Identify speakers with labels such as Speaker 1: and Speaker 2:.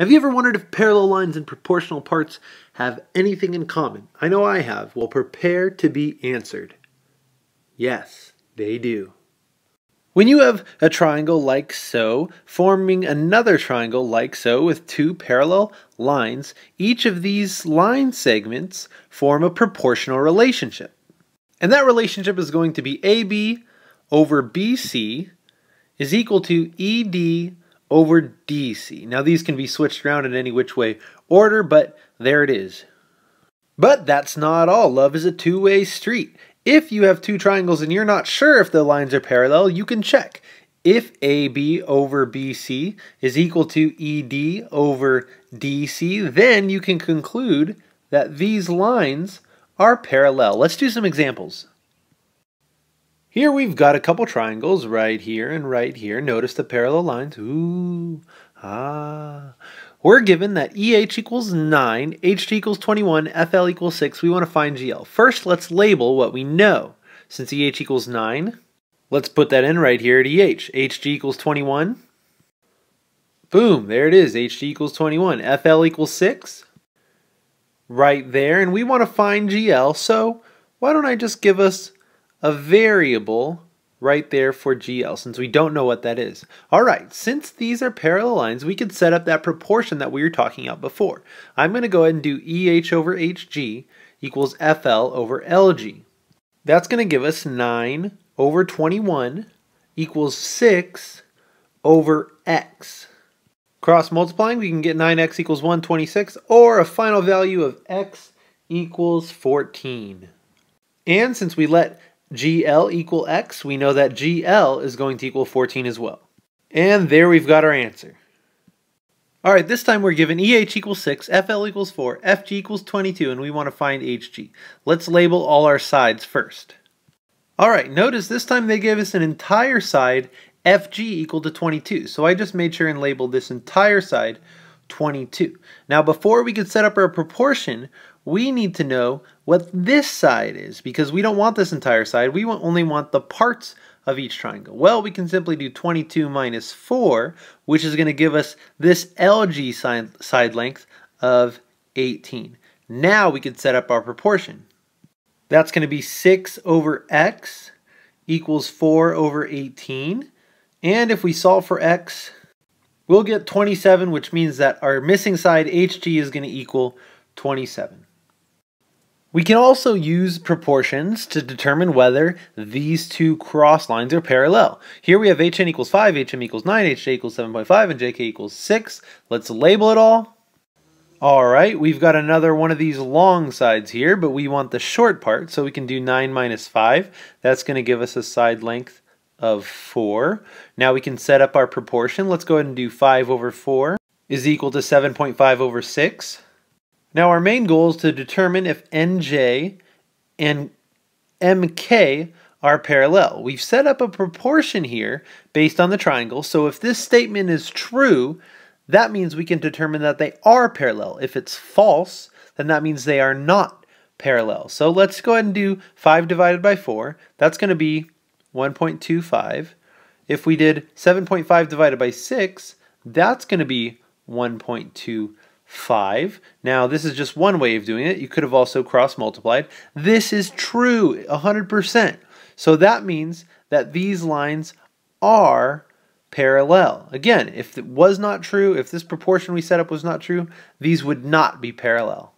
Speaker 1: Have you ever wondered if parallel lines and proportional parts have anything in common? I know I have. Well, prepare to be answered. Yes, they do. When you have a triangle like so, forming another triangle like so with two parallel lines, each of these line segments form a proportional relationship. And that relationship is going to be AB over BC is equal to ED over DC. Now these can be switched around in any which way order, but there it is. But that's not all. Love is a two-way street. If you have two triangles and you're not sure if the lines are parallel, you can check. If AB over BC is equal to ED over DC, then you can conclude that these lines are parallel. Let's do some examples. Here we've got a couple triangles right here and right here. Notice the parallel lines. Ooh, ah. We're given that EH equals 9, HG equals 21, FL equals 6. We want to find GL. First, let's label what we know. Since EH equals 9, let's put that in right here at EH. HG equals 21. Boom, there it is. HG equals 21. FL equals 6. Right there. And we want to find GL, so why don't I just give us a variable right there for GL since we don't know what that is. All right, since these are parallel lines, we could set up that proportion that we were talking about before. I'm going to go ahead and do EH over HG equals FL over LG. That's going to give us 9 over 21 equals 6 over x. Cross multiplying, we can get 9x equals 126, or a final value of x equals 14. And since we let GL equal X, we know that GL is going to equal 14 as well. And there we've got our answer. All right, this time we're given EH equals 6, FL equals 4, FG equals 22, and we want to find HG. Let's label all our sides first. All right, notice this time they gave us an entire side, FG equal to 22. So I just made sure and labeled this entire side 22. Now before we could set up our proportion, we need to know what this side is because we don't want this entire side. We only want the parts of each triangle. Well, we can simply do 22 minus 4, which is going to give us this LG side, side length of 18. Now we can set up our proportion. That's going to be 6 over x equals 4 over 18. And if we solve for x, we'll get 27, which means that our missing side, HG, is going to equal 27. We can also use proportions to determine whether these two cross lines are parallel. Here we have hn equals 5, hm equals 9, hj equals 7.5, and jk equals 6. Let's label it all. Alright, we've got another one of these long sides here, but we want the short part, so we can do 9 minus 5. That's going to give us a side length of 4. Now we can set up our proportion. Let's go ahead and do 5 over 4 is equal to 7.5 over 6. Now our main goal is to determine if NJ and MK are parallel. We've set up a proportion here based on the triangle, so if this statement is true, that means we can determine that they are parallel. If it's false, then that means they are not parallel. So let's go ahead and do 5 divided by 4. That's going to be 1.25. If we did 7.5 divided by 6, that's going to be 1.25. Now, this is just one way of doing it. You could have also cross multiplied. This is true 100%. So that means that these lines are parallel. Again, if it was not true, if this proportion we set up was not true, these would not be parallel.